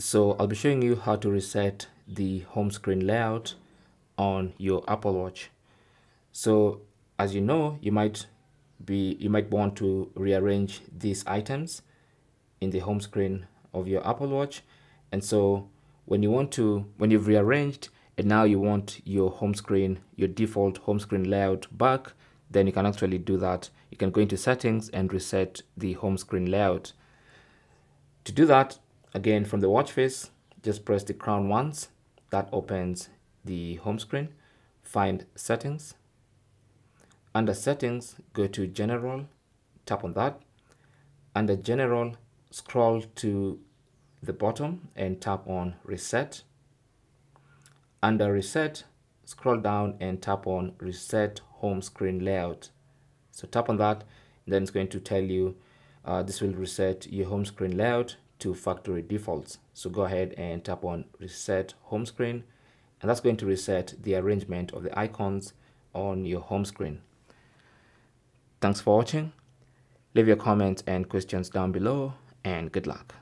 So I'll be showing you how to reset the home screen layout on your Apple Watch. So as you know, you might be you might want to rearrange these items in the home screen of your Apple Watch. And so when you want to when you've rearranged and now you want your home screen, your default home screen layout back, then you can actually do that. You can go into settings and reset the home screen layout. To do that, again from the watch face, just press the crown once. That opens the home screen. Find settings. Under settings, go to general, tap on that. Under general, scroll to the bottom and tap on reset. Under reset, scroll down and tap on reset home screen layout. So tap on that, then it's going to tell you uh, this will reset your home screen layout to factory defaults. So go ahead and tap on reset home screen and that's going to reset the arrangement of the icons on your home screen. Thanks for watching. Leave your comments and questions down below and good luck.